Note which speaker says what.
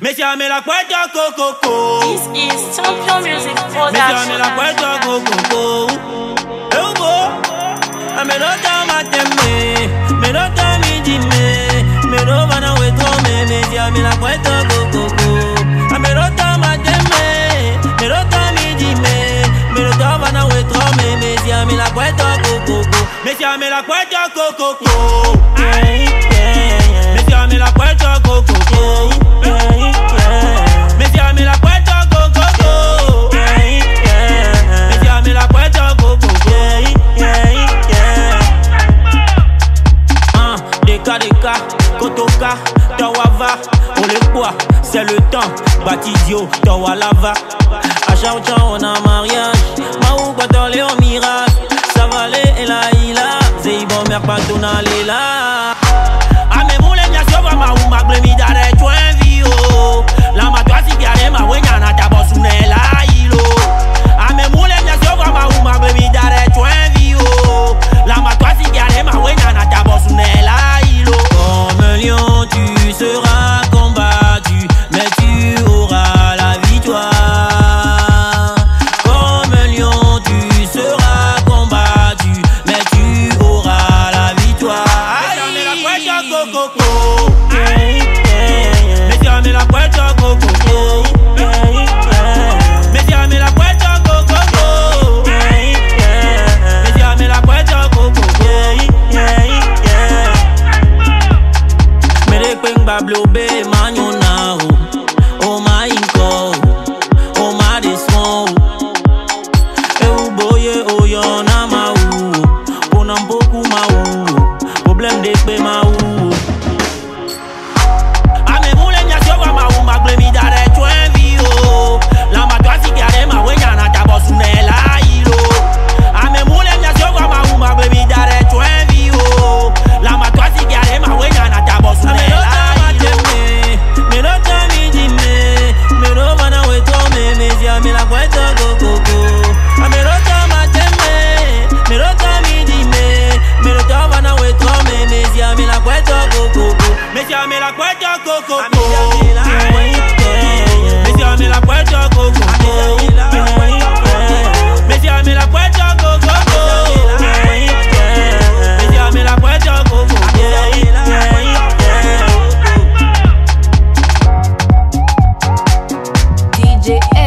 Speaker 1: Messieurs, me la cuento coco.
Speaker 2: This is Champion Music
Speaker 1: Messieurs, me la
Speaker 2: Production.
Speaker 1: coco. Eu vou. A me no tama teme. Me no tami dime. Me no van a me. Messieurs, me la cuento coco. A me no tama teme. Me no tami dime. Me no van a me. Messieurs, me la cuento coco. Me la cuento coco. Messieurs, Kadeka, Kotoka, Tawava, on les boit, c'est le temps, Batidio, Tawalava. À Chaoucha, on a mariage, Maou, Batale, on miracle, Savale, Elaïla, Zeibo, Merpatona, les Me cuento coco. Messieurs, me la cuento coco. Messieurs, me la cuento coco. Messieurs, me la cuento coco. Mere kweng bablo be manyo coco. A me la. Me me la. Me me la. DJ